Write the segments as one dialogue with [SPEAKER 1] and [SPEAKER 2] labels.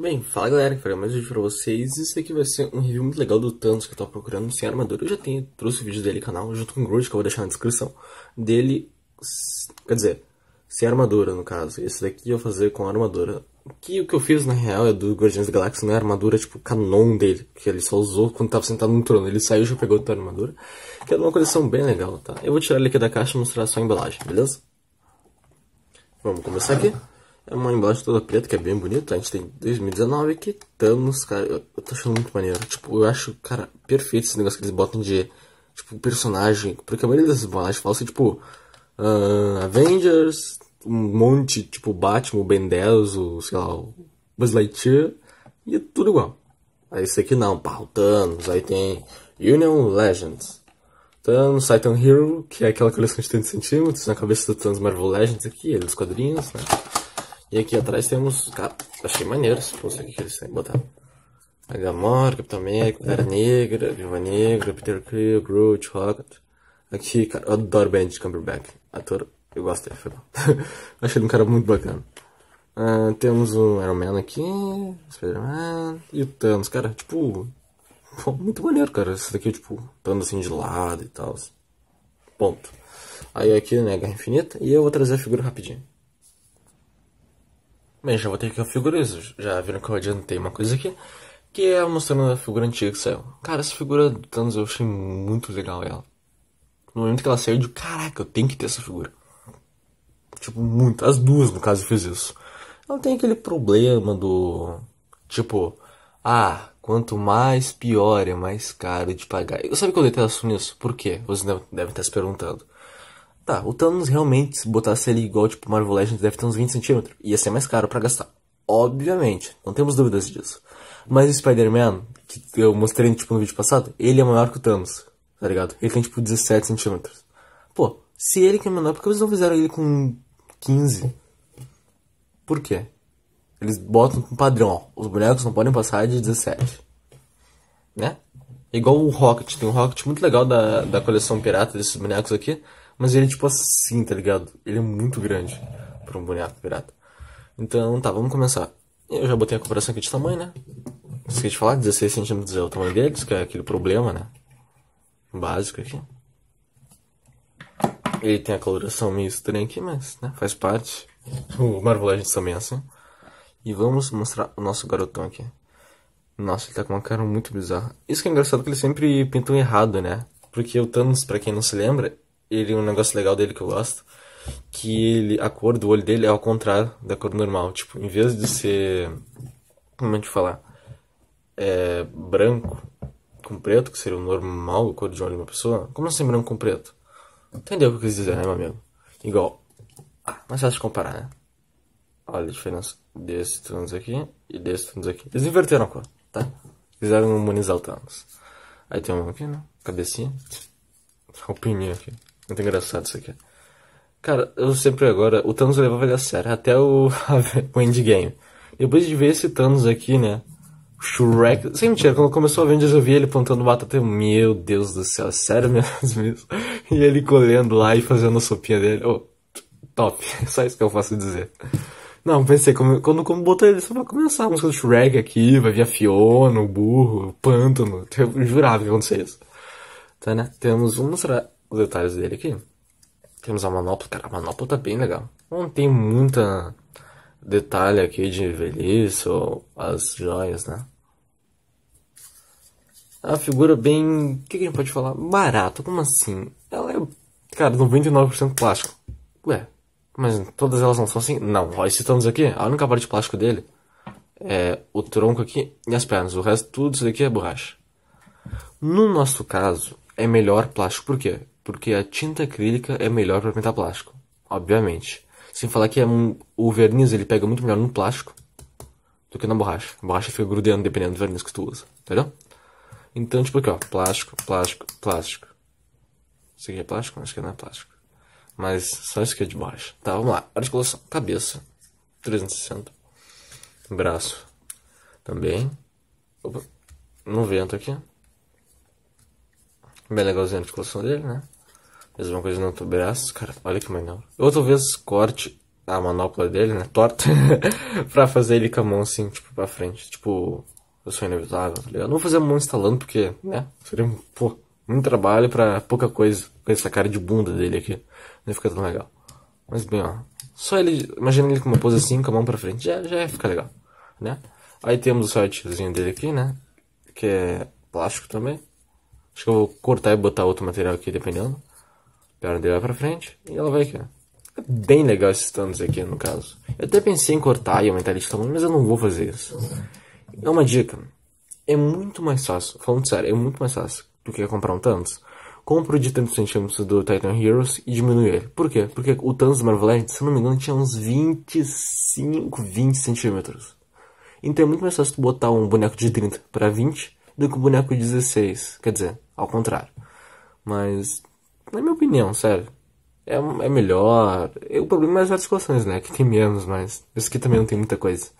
[SPEAKER 1] Bem, fala galera, que mais vídeo pra vocês. Isso aqui vai ser um review muito legal do Thanos que eu tô procurando sem armadura. Eu já tenho, trouxe o vídeo dele no canal, junto com o Groot, que eu vou deixar na descrição. Dele, quer dizer, sem armadura no caso. Esse daqui eu vou fazer com armadura. Que o que eu fiz na real é do Guardiões da Galáxia, não é armadura tipo canon dele, que ele só usou quando tava sentado no trono. Ele saiu e já pegou outra armadura, que é uma coleção bem legal, tá? Eu vou tirar ele aqui da caixa e mostrar só a embalagem, beleza? Vamos começar aqui. É uma embalagem toda preta, que é bem bonita. A gente tem 2019 aqui. Thanos, cara, eu, eu tô achando muito maneiro. Tipo, eu acho, cara, perfeito esse negócio que eles botam de, tipo, personagem. Porque a maioria dessas embalagens fala assim, tipo, uh, Avengers, um monte, tipo, Batman, o Ben 10, o, sei lá, o Buzz Lightyear. E é tudo igual. Aí esse aqui não, pá, o Thanos. Aí tem Union Legends. Thanos, Titan Hero, que é aquela coleção de 30 centímetros, na cabeça do Thanos Marvel Legends aqui, ele dos quadrinhos, né? E aqui atrás temos, cara, achei maneiro esse posto aqui que eles botado. A Gamora, Capitão América, Pantera Negra, Viva Negra, Peter Quill, Groot, Rocket. Aqui, cara, eu adoro Benedict Cumberbatch. Ator, eu gosto dele, foi bom. achei ele um cara muito bacana. Uh, temos o Iron Man aqui, Spider-Man e o Thanos, cara, tipo, muito maneiro, cara. Esse daqui, tipo, Thanos assim de lado e tal. Ponto. Aí aqui, né, Guerra Infinita, e eu vou trazer a figura rapidinho. Bem, já vou ter aqui a figura, já viram que eu adiantei uma coisa aqui, que é mostrando a figura antiga que saiu. Cara, essa figura do Thanos eu achei muito legal ela. No momento que ela saiu, eu digo, caraca, eu tenho que ter essa figura. Tipo, muito. As duas, no caso, fiz isso. Ela tem aquele problema do. Tipo, ah, quanto mais pior é mais caro de pagar. Eu sabe que eu detesto nisso? Por quê? Você deve, deve estar se perguntando. Tá, o Thanos realmente, se botasse ele igual, tipo, Marvel Legends, deve ter uns 20 centímetros. Ia ser mais caro para gastar. Obviamente, não temos dúvidas disso. Mas o Spider-Man, que eu mostrei, tipo, no vídeo passado, ele é maior que o Thanos, tá ligado? Ele tem, tipo, 17 centímetros. Pô, se ele que é menor, por que eles não fizeram ele com 15? Por quê? Eles botam um padrão, ó. Os bonecos não podem passar de 17. Né? Igual o Rocket. Tem um Rocket muito legal da, da coleção pirata desses bonecos aqui. Mas ele é tipo assim, tá ligado? Ele é muito grande para um boneco pirata. Então tá, vamos começar. Eu já botei a comparação aqui de tamanho, né? Esqueci de falar, 16 centímetros é o tamanho deles, que é aquele problema, né? Básico aqui. Ele tem a coloração meio estranha aqui, mas né, faz parte. O Marvel Legends também é assim. E vamos mostrar o nosso garotão aqui. Nossa, ele tá com uma cara muito bizarra. Isso que é engraçado que eles sempre pintam errado, né? Porque o Thanos, pra quem não se lembra, ele um negócio legal dele que eu gosto, que ele, a cor do olho dele é ao contrário da cor normal. Tipo, em vez de ser, como é que falar, é, branco com preto, que seria o normal, a cor de olho de uma pessoa, como assim branco com preto? Entendeu o que eu quis dizer, né, meu amigo? Igual, ah, mas fácil de comparar, né? Olha a diferença desse Thanos aqui e desse Thanos aqui. Eles inverteram a cor, tá? Fizeram humanizar o. Aí tem um aqui, né? Cabecinha. Roupinha aqui. Muito engraçado isso aqui. Cara, eu sempre agora, o Thanos levava ele a sério, até o, o Endgame. Depois de ver esse Thanos aqui, né? Shrek. Sem mentira, quando começou a Avengers eu vi ele plantando batata. Meu Deus do céu, sério mesmo E ele colhendo lá e fazendo a sopinha dele. Oh, top. Só isso que eu posso dizer. Não, pensei, quando, quando, quando botou ele, só vai começar a música do Shrek aqui, vai vir a Fiona, o burro, o pântano. Eu jurava que ia isso. Tá, né? Temos, vamos mostrar os detalhes dele aqui. Temos a manopla, cara, a manopla tá bem legal. Não tem muita detalhe aqui de velhice ou as joias, né? A figura bem... o que, que a gente pode falar? Barata, como assim? Ela é, cara, 99% plástico. Ué, mas todas elas não são assim? Não, ó, esse Thanos aqui, a única parte de plástico dele é o tronco aqui e as pernas. O resto, tudo isso daqui é borracha. No nosso caso, é melhor plástico. Por quê? Porque a tinta acrílica é melhor para pintar plástico. Obviamente. Sem falar que é um, o verniz ele pega muito melhor no plástico do que na borracha. A borracha fica grudando dependendo do verniz que tu usa. Entendeu? Então, tipo aqui, ó. Plástico, plástico, plástico. Isso aqui é plástico? Acho que não é plástico. Mas só isso aqui é de borracha. Tá, vamos lá. Articulação. Cabeça. 360. Braço. Também. Opa. No vento aqui. Bem legalzinho a articulação dele, né? Mesma coisa no braço, cara, olha que legal. Ou talvez corte a manopla dele, né, torta, pra fazer ele com a mão assim, tipo, pra frente. Tipo, eu sou inevitável, tá ligado? Não vou fazer a mão instalando porque, né, seria, pô, muito trabalho pra pouca coisa, com essa cara de bunda dele aqui. Não fica tão legal. Mas bem, ó, só ele, imagina ele com uma pose assim, com a mão pra frente, já, já fica legal, né? Aí temos o sortezinho dele aqui, né, que é plástico também. Acho que eu vou cortar e botar outro material aqui, dependendo. A perna dele vai pra frente e ela vai aqui, né? É bem legal esses tanos aqui, no caso. Eu até pensei em cortar e aumentar ele de tamanho, mas eu não vou fazer isso. É uma dica. É muito mais fácil, falando sério, é muito mais fácil do que comprar um Thanos. Compra o de tantos centímetros do Titan Heroes e diminui ele. Por quê? Porque o Thanos do Marvel Legends, se não me engano, tinha uns 25, 20 centímetros. Então é muito mais fácil tu botar um boneco de 30 para 20 do que um boneco de 16. Quer dizer, ao contrário. Mas, na minha opinião, sério, é, é melhor. O problema é as articulações, né? Que tem menos, mas esse aqui também não tem muita coisa.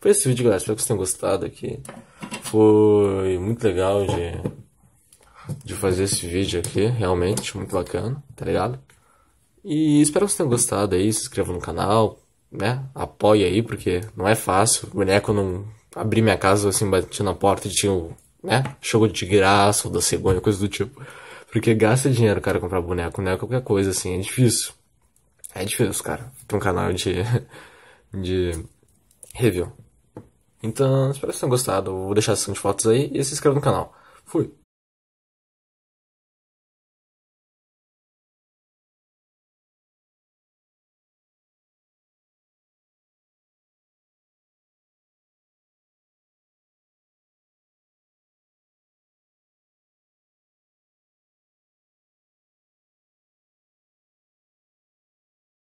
[SPEAKER 1] Foi esse vídeo, galera. Espero que vocês tenham gostado aqui. Foi muito legal de, de fazer esse vídeo aqui, realmente, muito bacana, tá ligado? E espero que vocês tenham gostado aí, se inscreva no canal, né? Apoie aí, porque não é fácil. O boneco não abrir minha casa assim, bati na porta e tinha o, né? Jogo de graça ou da cegonha, coisa do tipo. Porque gasta dinheiro, cara, comprar boneco, não é qualquer coisa, assim, é difícil. É difícil, cara, ter um canal de, de review. Então, espero que vocês tenham gostado. Vou deixar as fotos aí e se inscreva no canal. Fui.